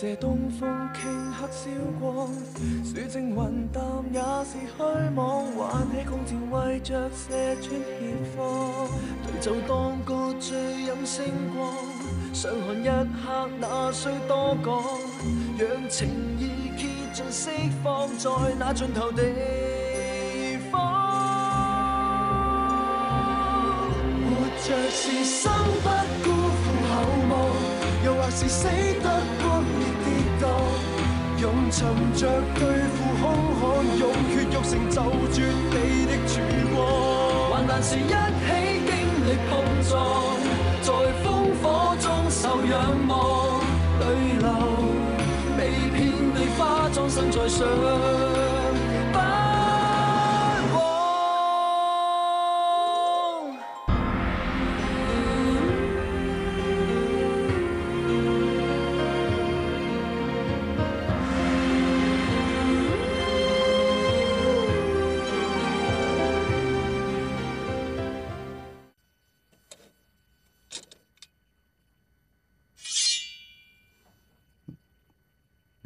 借东风，倾刻消光。树正云淡，也是虚妄。挽起弓箭，为着射穿怯方。对酒当歌，醉饮星光。相看一刻，哪需多讲？让情意竭尽释放，在那尽头地方。活着是生，不辜负厚望。又或是死。沉着巨富凶悍，用血肉成就绝地的曙光。患难时一起经历碰撞，在烽火中受仰望，泪流未遍地化妆身在上。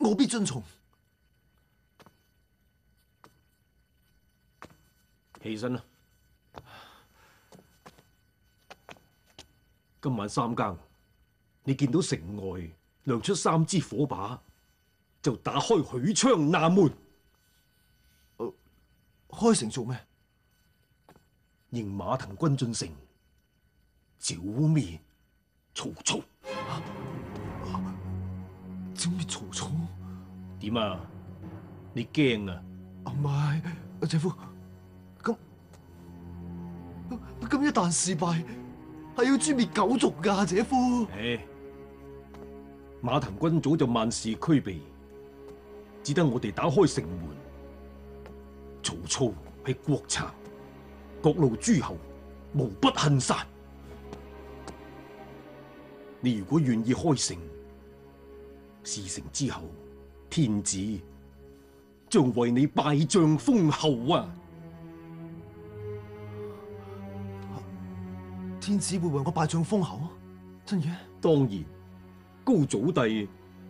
我必遵从，起身啦！今晚三更，你见到城外亮出三支火把，就打开许昌南门。哦，开城做咩？迎马腾军进城，剿灭曹操。剿灭曹？点啊？你惊啊？唔系，姐夫，咁咁一旦失败，系要诛灭九族噶，姐夫。诶，马腾军早就万事俱备，只得我哋打开城门。曹操系国贼，各路诸侯无不恨杀。你如果愿意开城，事成之后。天子将为你拜将封侯啊！天子会为我拜将封侯啊？真嘢！当然，高祖帝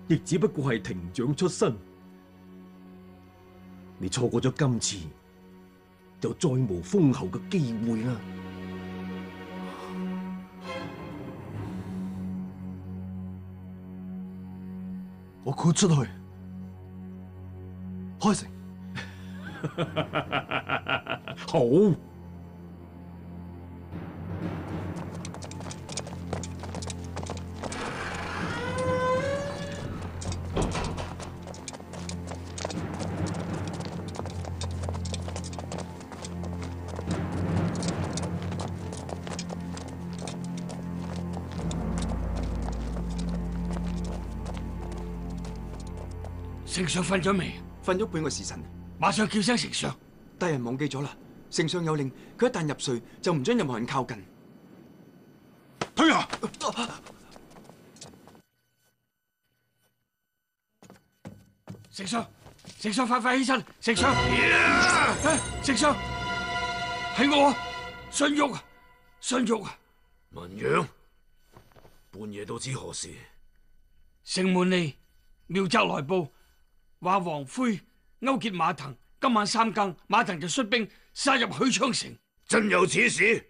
亦只不过系庭长出身，你错过咗今次，就再无封侯嘅机会啦！我豁出去。開食，好。先收翻張面。瞓咗半个时辰，马上叫声丞相。大人忘记咗啦，丞相有令，佢一旦入睡就唔准任何人靠近。退下。丞相，丞相快快起身，丞相，丞相，系我，信玉，信玉，文扬，半夜到此何事？城门嚟，妙泽来报。话王辉勾结马腾，今晚三更，马腾就率兵杀入许昌城。真有此事？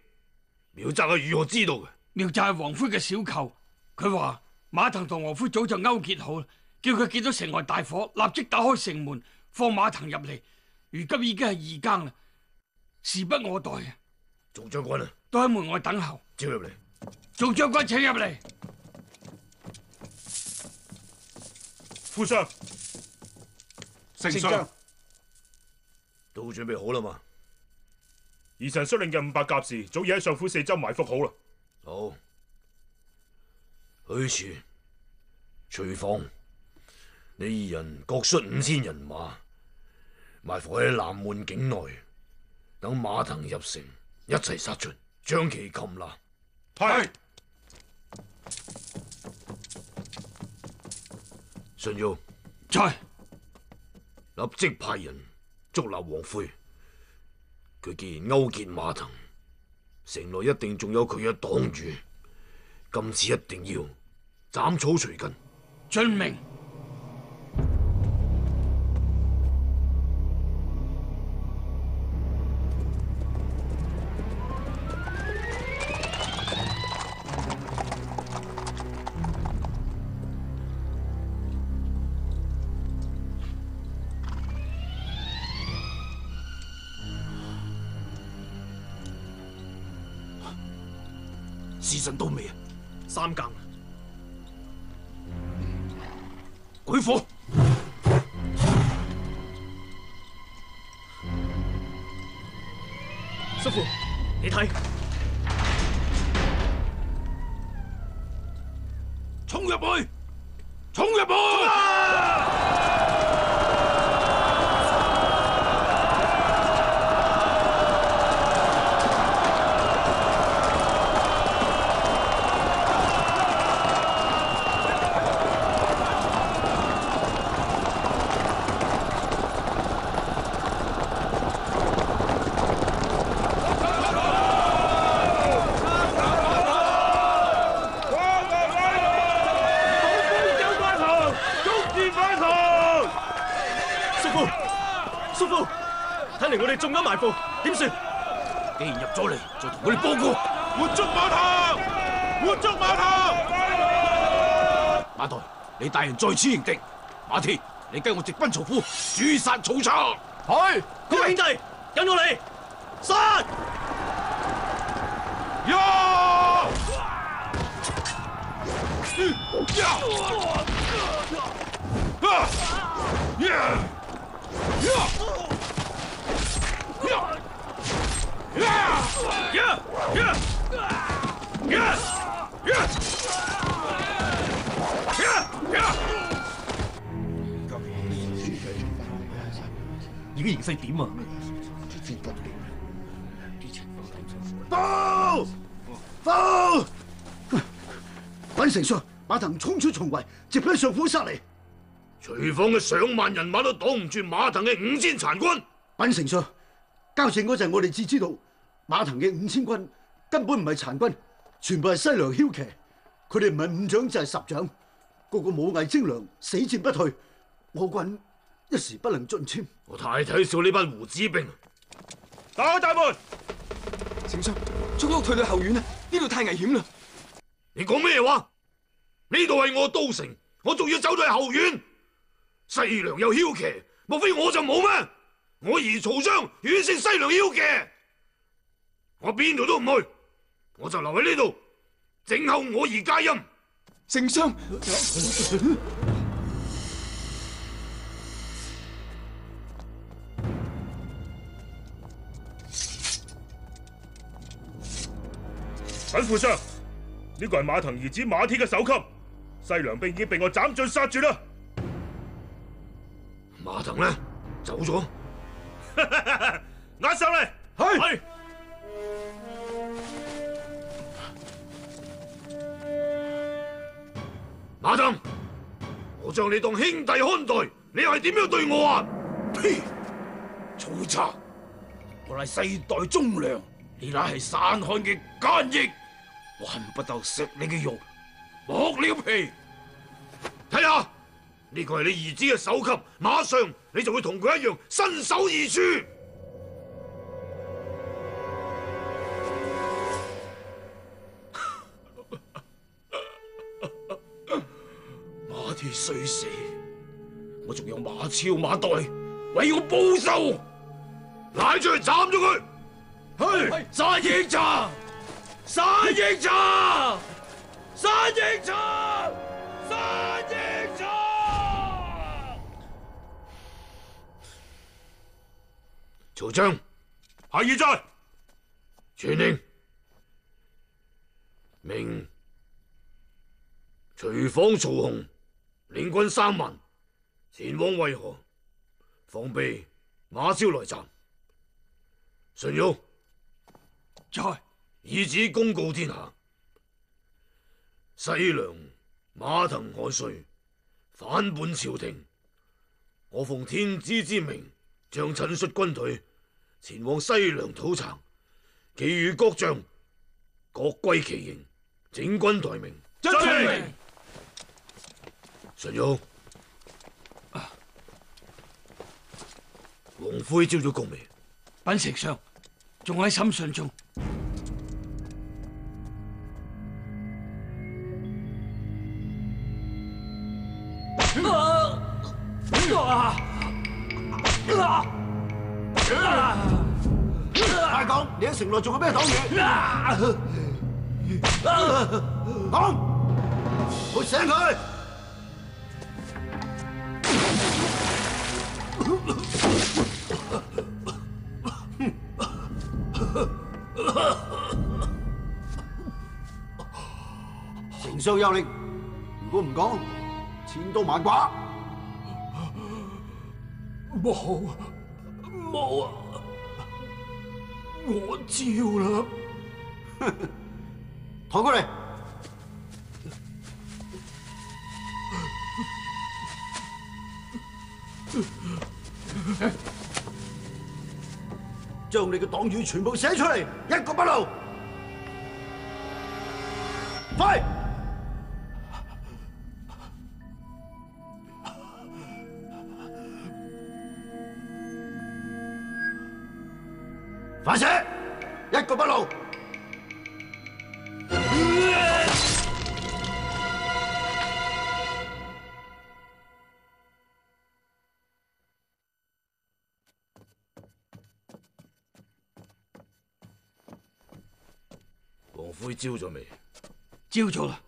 苗泽系如何知道嘅？苗泽系王辉嘅小舅，佢话马腾同王辉早就勾结好啦，叫佢见到城外大火，立即打开城门放马腾入嚟。如今已经系二更啦，时不我待啊！总将军啊，都喺门外等候，请入嚟。总将军请入嚟。副相，丞相，都准备好啦嘛？二臣率领嘅五百甲士早已喺上府四周埋伏好啦。好，许处、徐放，你二人各率五千人马，埋伏喺南门境内，等马腾入城，一齐杀出，将其擒拿。系。陈耀。在。立即派人捉拿王飞，佢既然勾结马腾，城内一定仲有佢嘅党羽，今次一定要斩草除根。遵命。仲敢埋伏？点算？既然入咗嚟，就同佢哋帮过。活捉马腾！活捉马腾！马岱，你带人再次迎敌。马铁，你跟我直奔曹府，诛杀曹彰。系，各位兄弟，跟我嚟！三、二、一、一、二、一。使点啊！报报！品丞相，马腾冲出重围，直奔上府杀嚟。徐晃嘅上万人马都挡唔住马腾嘅五千残军。品丞相，交战嗰阵我哋只知道马腾嘅五千军根本唔系残军，全部系西凉骁骑。佢哋唔系五掌就系十掌，个个武艺精良，死战不退。我军。一时不能进村，我太睇小呢班胡子兵。打开大门，丞相，速屋退到后院啊！呢度太危险啦。你讲咩话？呢度系我都城，我仲要走到去后院？西凉又嚣骑，莫非我就冇咩？我而曹彰远胜西凉妖骑，我边度都唔去，我就留喺呢度，静候我而加音。丞相。禀副上，呢个系马腾儿子马铁嘅首级，西凉兵已经被我斩尽杀绝啦。马腾呢？走咗。押上嚟。系。马腾，我将你当兄弟看待，你系点样对我啊？呸！草叉！我乃世代忠良，你乃系山汉嘅奸逆。我恨不到食你嘅肉，剥你嘅皮。睇下呢个系你儿子嘅手级，马上你就会同佢一样身首异处。马铁虽死，我仲有马超、马岱为我报仇，拉出去斩咗佢。去，杀铁闸。三营长，三营长，三营长。曹将，下一站，传令，命徐晃、曹洪，领军三万，前往渭河，防备马超来战。陈勇，在。以此公告天下，西凉马腾可税反叛朝廷，我奉天子之名，将陈率军队前往西凉讨贼，其余各将各归其营，整军待命。遵命。神勇，王辉招咗到未？品丞相仲喺审讯中。快讲，你喺城内仲有咩手段？好，我请佢。城上有令，如果唔讲。千刀万剐，冇冇啊！我照啦，拖过嚟，将你嘅党语全部写出嚟，一个不漏，快！王灰招咗未？招咗啦！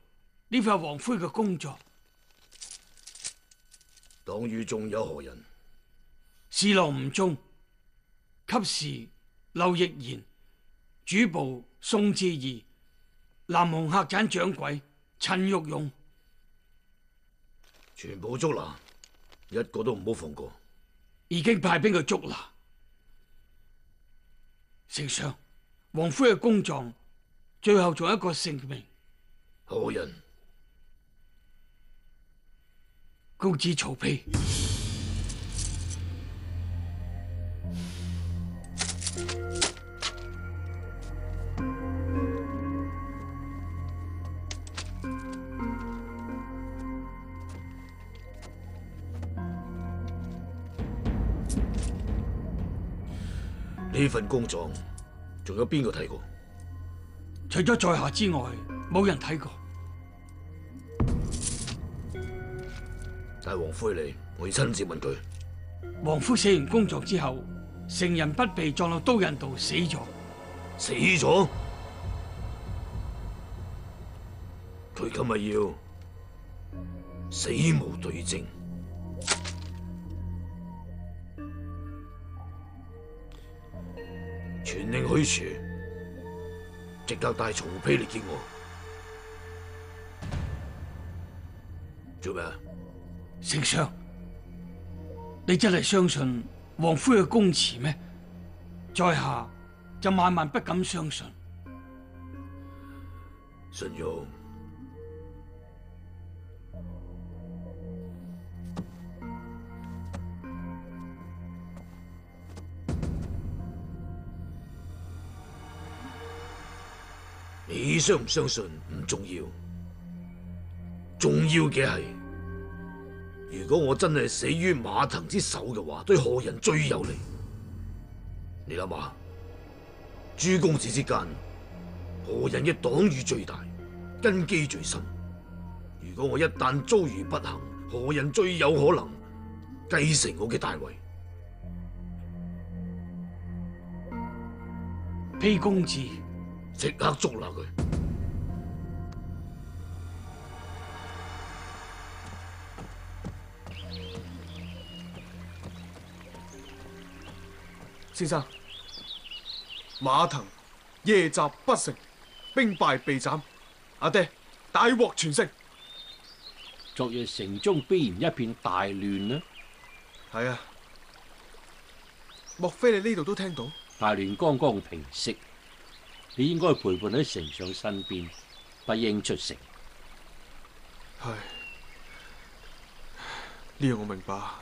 呢份系王灰嘅工作，党羽仲有何人？侍郎吴忠、给事刘逸贤，主簿宋志宜，南王客栈掌柜陈玉勇，全部捉拿，一个都唔好放过。已经派兵去捉拿。丞相，王灰嘅工作。最后仲一个姓名。何人？公子曹丕。呢份工作仲有边个睇过？除咗在下之外，冇人睇过。带王夫嚟，我要亲自问佢。王夫写完工作之后，成人不被撞落刀刃度死咗。死咗？佢今日要死无对证，全令去处。即刻带曹丕嚟见我，做咩？丞相，你真系相信王夫嘅公词咩？在下就万万不敢相信。信勇。你相唔相信唔重要，重要嘅系如果我真系死于马腾之手嘅话，对何人最有利？你谂下，诸公子之间，何人嘅党羽最大、根基最深？如果我一旦遭遇不幸，何人最有可能继承我嘅大位？披公子即刻捉拿佢！先生，马腾夜袭不成，兵败被斩，阿爹大获全胜。昨夜城中必然一片大乱啦。系啊，莫非你呢度都听到？大乱刚刚平息，你应该陪伴喺丞相身边，不应出城。系，呢样我明白。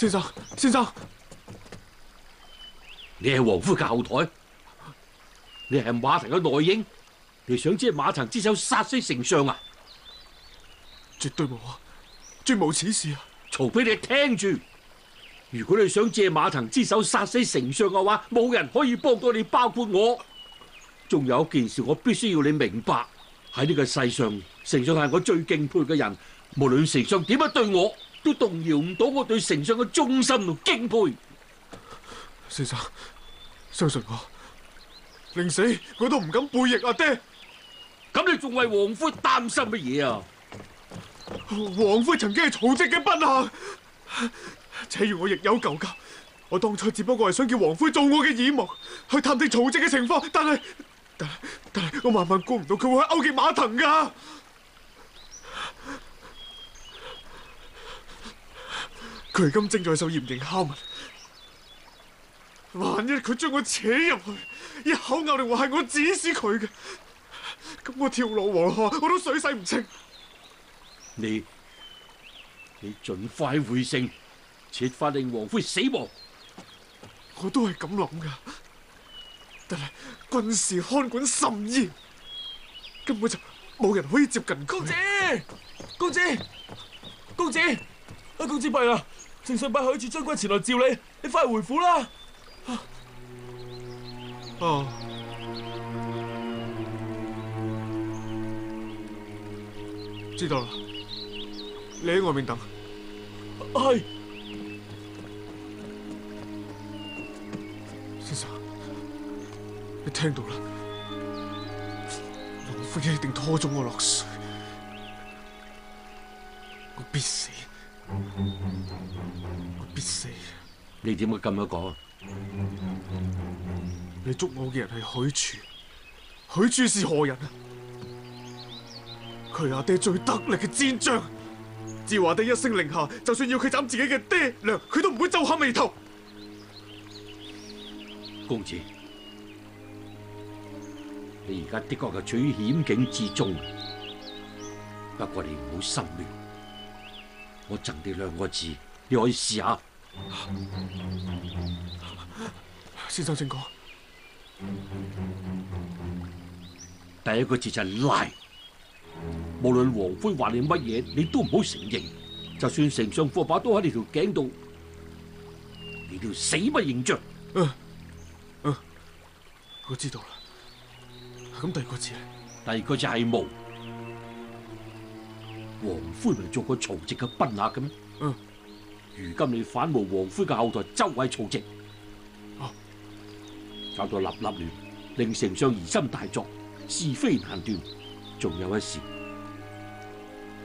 先生，先生，你系王夫嘅后台，你系马腾嘅内应，你想借马腾之手杀死丞相啊？绝对冇啊，绝冇此事啊！曹丕，你听住，如果你想借马腾之手杀死丞相嘅话，冇人可以帮到你，包括我。仲有一件事，我必须要你明白：喺呢个世上，丞相系我最敬佩嘅人，无论丞相点样对我。都动摇唔到我对丞相嘅忠心同敬佩。先生，相信我，宁死我都唔敢背逆阿爹。咁你仲为王夫担心乜嘢啊？王夫曾经系曹植嘅不幸，且如我亦有旧交。我当初只不过系想叫王夫做我嘅耳目，去探听曹植嘅情况。但系，但系，但系，我万万估唔到佢会去勾结马腾噶。佢今正在受严刑拷问，万一佢将我扯入去，一口咬定话系我指使佢嘅，咁我跳落黄河我都水洗唔清。你你尽快回城，设法令王辉死亡。我都系咁谂噶，但系军事看管甚严，根本就冇人可以接近。公子，公子，公子啊！公子弊啦。丞想派许褚将军前来召你，你快回府啦！哦，知道啦，你喺外面等。系，先生，你听到啦？老夫一定拖咗我落水，我必死。我必死。你点解咁样讲？你捉我嘅人系许柱，许柱是何人啊？佢阿爹最得力嘅战将，志华爹一声令下，就算要佢斩自己嘅爹娘，佢都唔会皱下眉头。公子，你而家的确系处于险境之中，不过你唔好心乱。我赠你两个字，你可以试下。先生，正讲。第一个字就赖，无论黄飞话你乜嘢，你都唔好承认。就算丞相夫把刀喺你条颈度，你条死不认账。啊啊，我知道啦。咁第二个字咧？第二个就系无。王妃咪做过曹植嘅宾客嘅咩？嗯，如今你反诬王妃嘅后代周毁曹植，搞到立立乱，令丞相疑心大作，是非难断。仲有一事，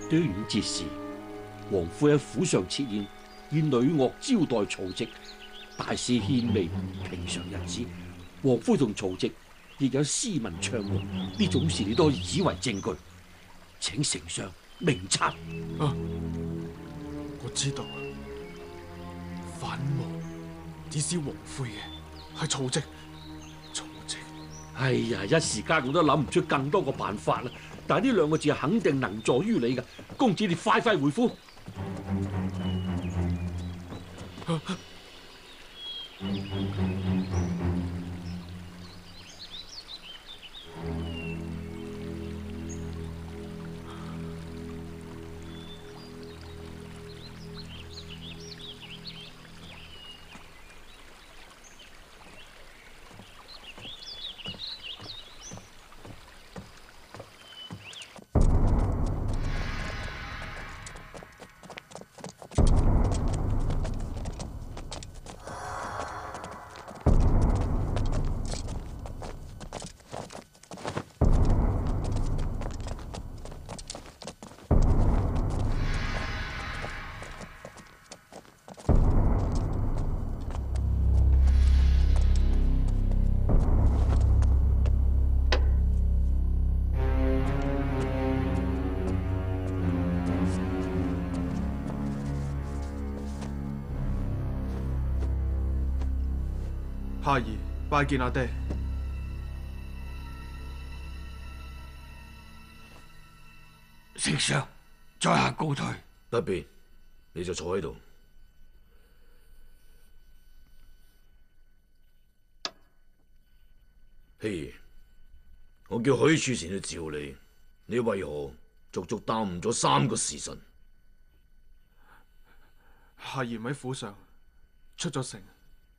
端午节时，王妃喺府上设宴，以女乐招待曹植，大肆献媚。平常日子，王妃同曹植亦有斯文唱和，呢种事你都以为证据，请丞相。明察。啊，我知道反目只是王妃嘅系曹植，曹植，哎呀，一时间我都谂唔出更多个办法啦。但系呢两个字肯定能助于你噶，公子你快快回复。夏儿，拜见阿爹。圣上，在下告退。不别，你就坐喺度。希儿，我叫许处前去召你，你为何足足耽误咗三个时辰？夏儿喺府上，出咗城。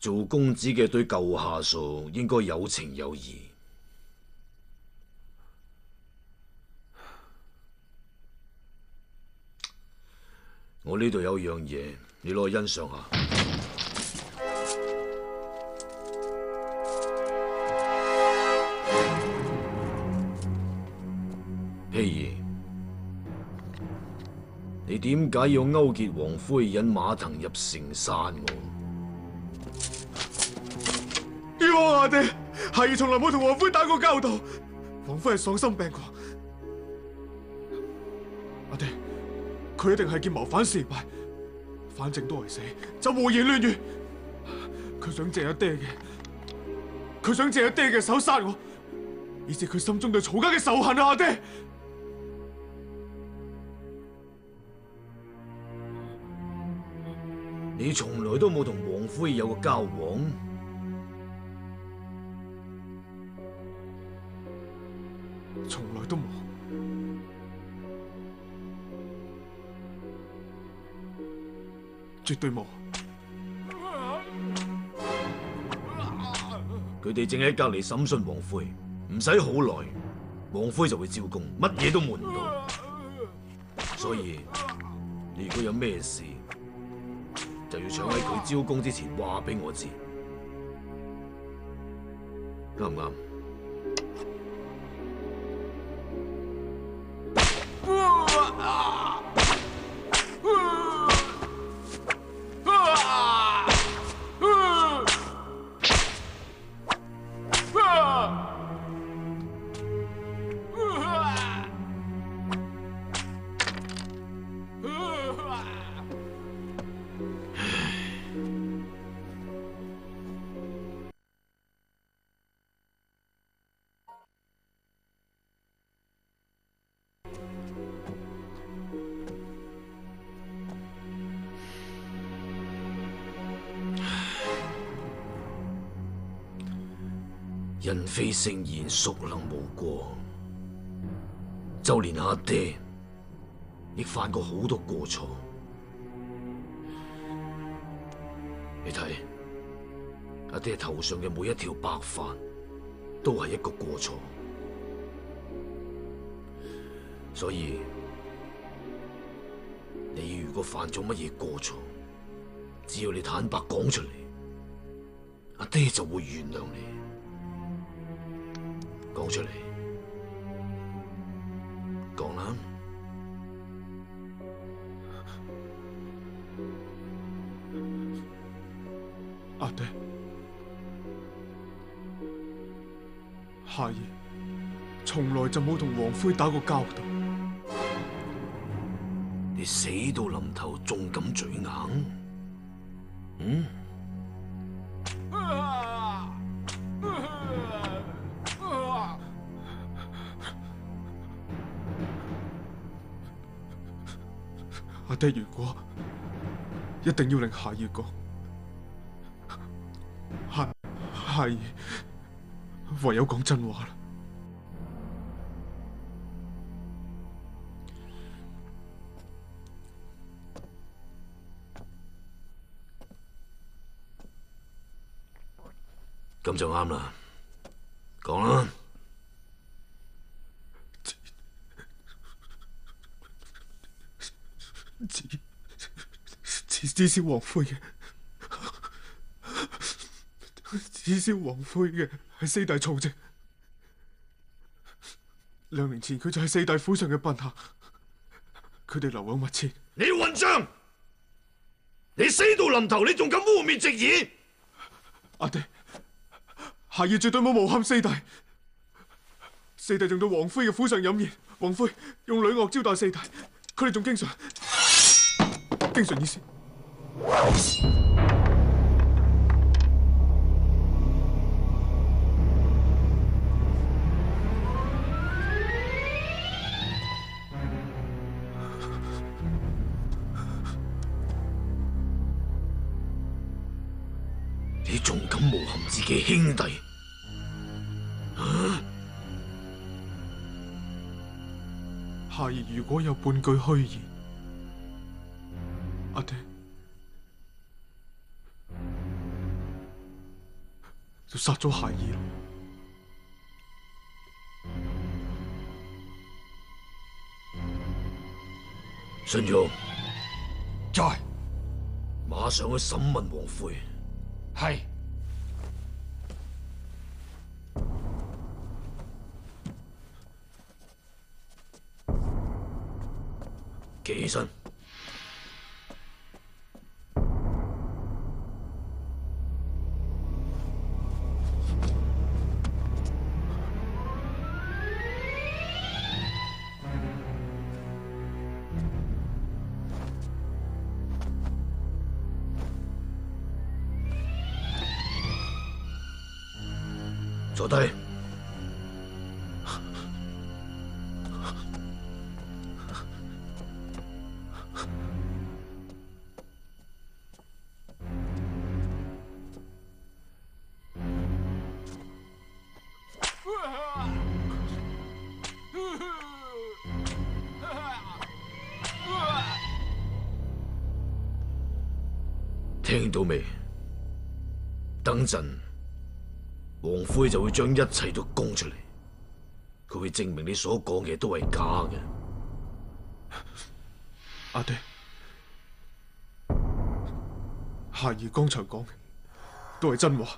做公子嘅对旧下属应该有情有义。我呢度有样嘢，你攞去欣赏下。希儿，你点解要勾结王灰引马腾入城杀我？阿爹，夏儿从来冇同王夫打过交道，王夫系丧心病狂。阿爹，佢一定系见谋反失败，反正都系死，就胡言乱语。佢想借阿爹嘅，佢想借阿爹嘅手杀我，以泄佢心中对曹家嘅仇恨啊！阿爹，你从来都冇同王夫有个交往。都冇，絕對冇。佢哋正喺隔離審訊王輝，唔使好耐，王輝就會招供，乜嘢都瞒唔到。所以，你如果有咩事，就要搶喺佢招供之前話俾我知，啱唔啱？人非圣贤，孰能无过？就连阿爹亦犯过好多过错。你睇阿爹头上嘅每一条白发，都系一个过错。所以你如果犯咗乜嘢过错，只要你坦白讲出嚟，阿爹就会原谅你。出嚟，讲啦，阿爹，夏意从来就冇同王辉打过交道，你死到临头仲敢嘴硬，嗯？的如果一定要令下月讲，系系唯有讲真话啦，咁就啱啦，讲啦。只只只系黄嘅，只系王妃嘅系四大曹者。两年前佢就系四大府上嘅宾客，佢哋流往密切。你混账！你死到临头，你仲敢污蔑直言？阿爹，夏意绝对冇诬陷四弟。四弟仲到王妃嘅府上饮宴，王妃用女乐招待四弟，佢哋仲经常。神意思。你仲敢诬陷自己兄弟？系如果有半句虚言？杀咗孩儿了。顺容，在，马上去审问王辉。系。起身。听到未？等阵王辉就会将一切都供出嚟，佢会证明你所讲嘅都系假嘅。阿爹，夏儿刚才讲嘅都系真话，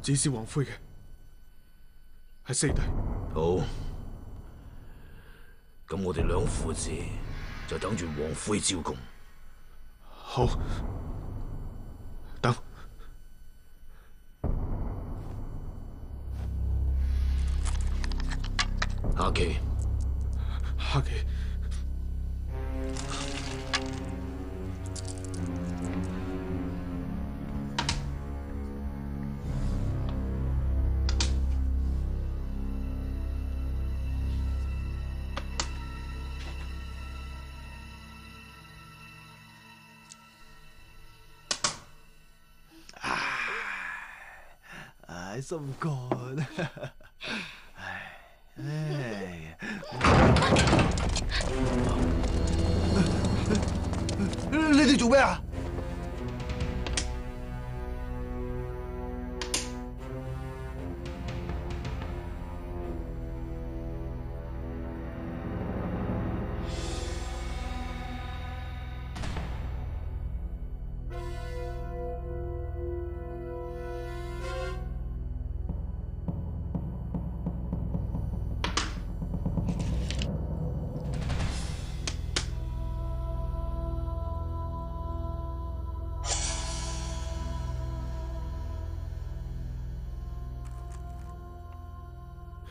指使王辉嘅系四弟。好，咁我哋两父子就等住王辉招供。好，等。阿杰，阿杰。心幹，唉，你哋做咩啊？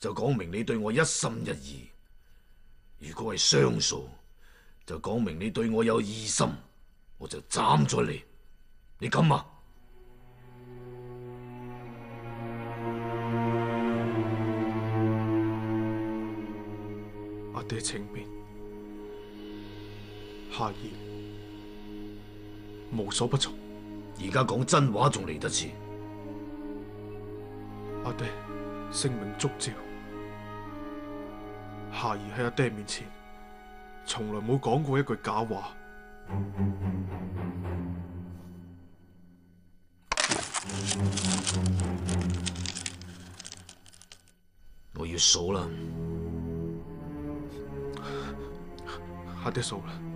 就讲明你对我一心一意。如果系双数，就讲明你对我有意心，我就斩咗你。你敢吗？阿爹，请便。夏儿无所不从。而家讲真话仲嚟得切。阿爹，性明足照。夏儿喺阿爹面前，從來冇講過一句假話。我要數啦，阿爹數啦。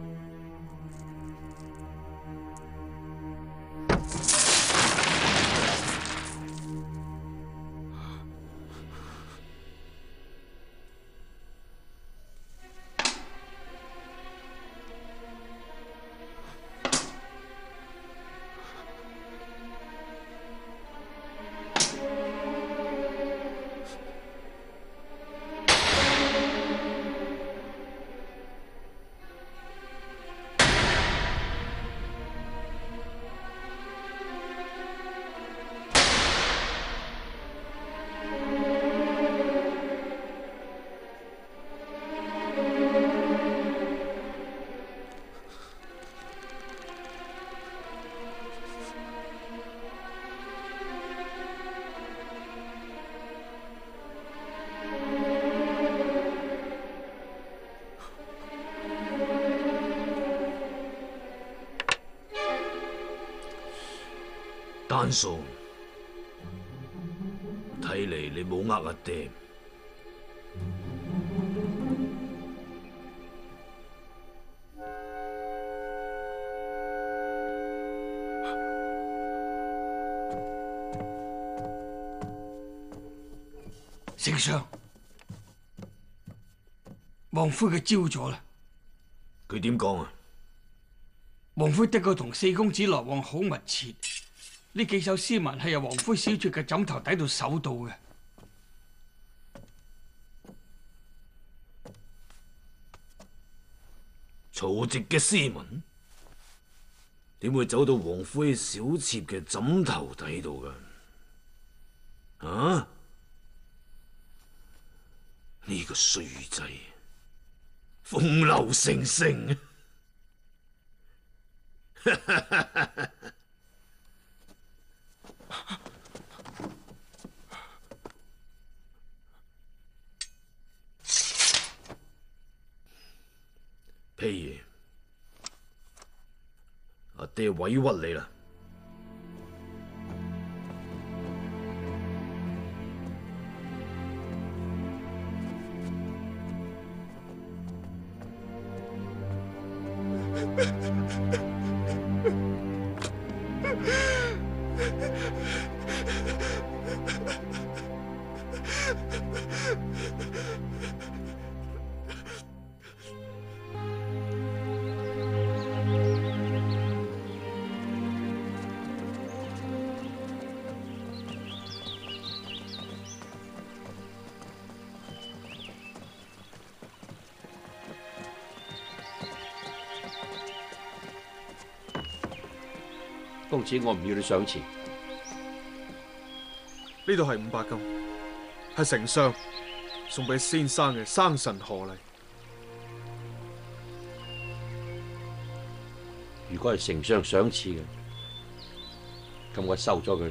睇嚟你冇呃阿爹。丞相，王妃佢招咗啦。佢点讲啊？王妃的确同四公子来往好密切。呢几首诗文系由黄灰小妾嘅枕头底度搜到嘅，曹植嘅诗文点会走到黄灰小妾嘅枕头底度噶？啊！呢个衰仔风流成性。阿爹委屈你啦。我唔要你上赐，呢度系五百金，系丞相送俾先生嘅生辰贺礼。如果系丞相赏赐嘅，咁我收咗佢。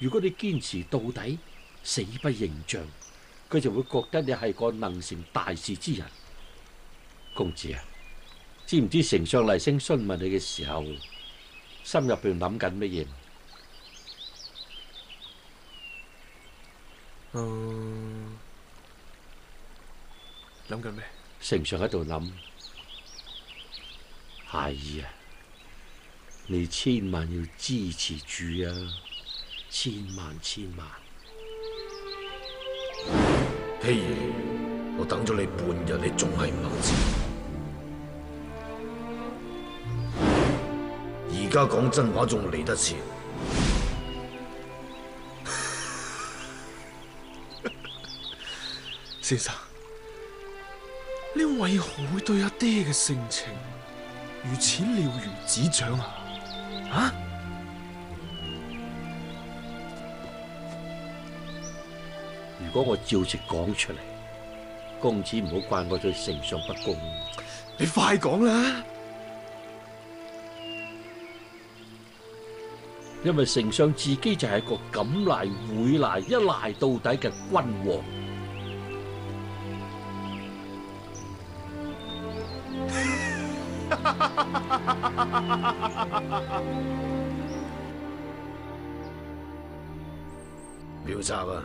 如果你坚持到底，死不认账，佢就会觉得你系个能成大事之人。公子啊，知唔知丞相厉声询问你嘅时候，心入边谂紧乜嘢？嗯，谂紧咩？丞相喺度谂，贤义啊，你千万要支持住啊！千万千万，希儿，我等咗你半日，你仲系唔知而家讲真话仲嚟得切。先生，你为何会对阿爹嘅性情如此了如指掌啊？啊？如果我照直讲出嚟，公子唔好怪我对丞相不公。你快讲啦！因为丞相自己就系一个敢赖会赖一赖到底嘅君王。哈哈哈！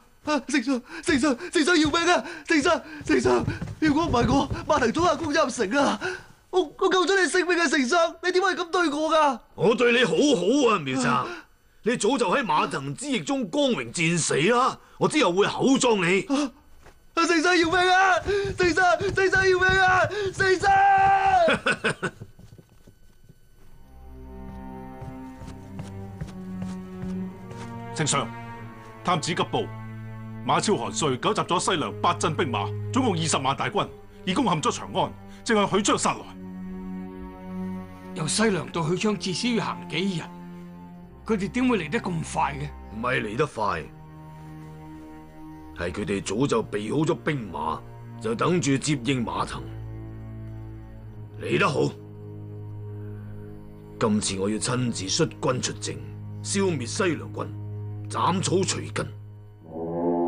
啊！丞相，丞相，丞相要命啊！丞相，丞相，如果唔系我马腾倒阿公入城啊，我我救咗你性命嘅丞相，你点可以咁对我噶？我对你好好啊，苗生，你早就喺马腾之役中光荣战死啦，我之后会厚葬你。啊！丞相要命啊！丞相，丞相要命啊！丞相！丞相，探子急报。马超、韩遂纠集咗西凉八镇兵马，总共二十万大军，已攻陷咗长安，正向许昌杀来。由西凉到许昌至少要行几日？佢哋点会嚟得咁快嘅？唔系嚟得快，系佢哋早就备好咗兵马，就等住接应马腾嚟得好。今次我要亲自率军出征，消灭西凉军，斩草除根。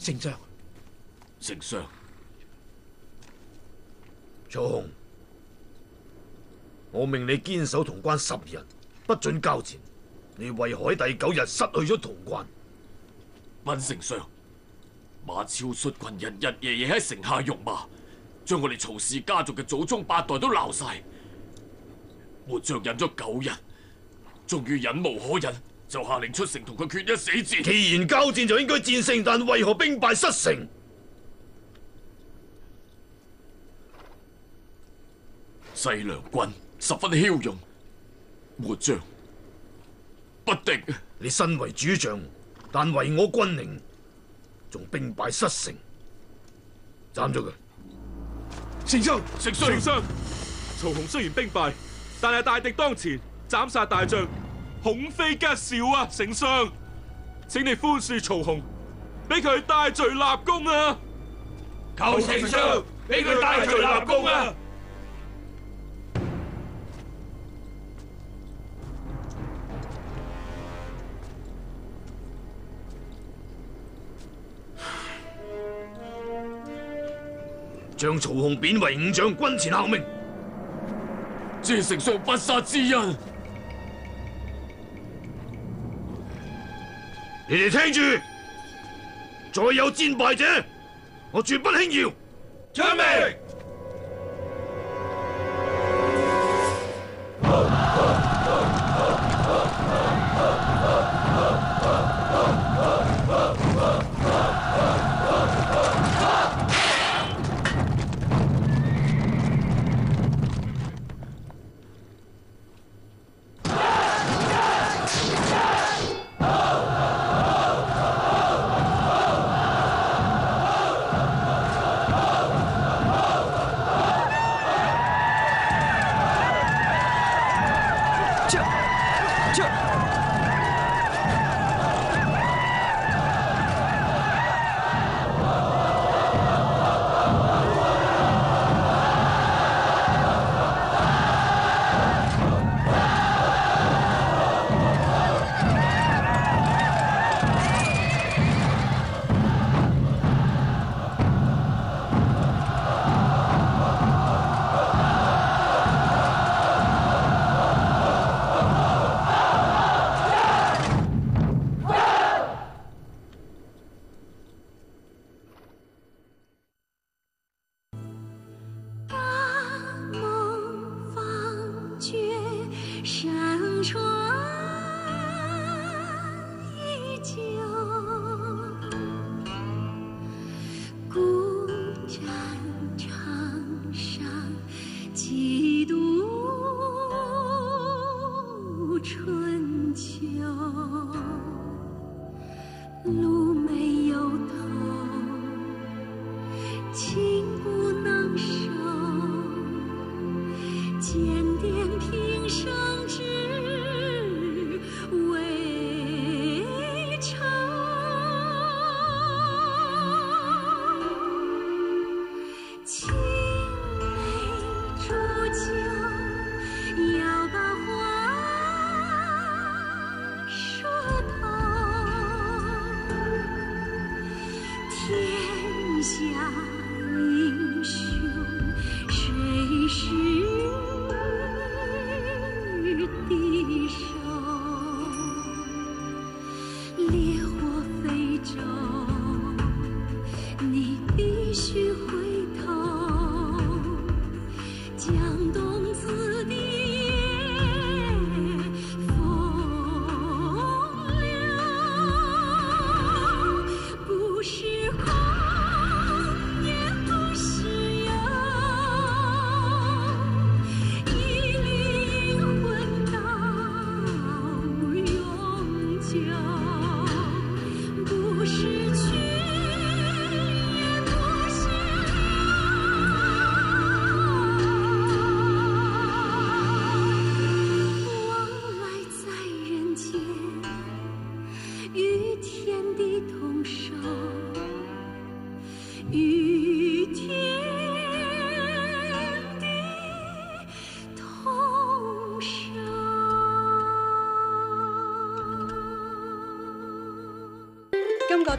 丞相，丞相，曹我命你坚守潼关十日，不准交战。你为海第九日失去咗潼关，禀丞相，马超率军日日夜夜喺城下辱骂，将我哋曹氏家族嘅祖宗八代都闹晒，活着忍咗九日，终于忍无可忍。就下令出城同佢决一死战。既然交战就应该战胜，但为何兵败失城？西凉军十分骁勇，末将不敌。你身为主将，但为我军营，仲兵败失城，斩咗佢。丞相，丞相，曹洪虽然兵败，但系大敌当前，斩杀大将。恐非吉兆啊！丞相，请你宽恕曹洪，俾佢大罪立功啊！求丞相俾佢大罪立功啊！将曹洪贬为五将军前效命，谢丞相不杀之恩。你哋听住，再有战败者，我绝不轻饶，遵命。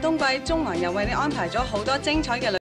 冬季中环又为你安排咗好多精彩嘅旅。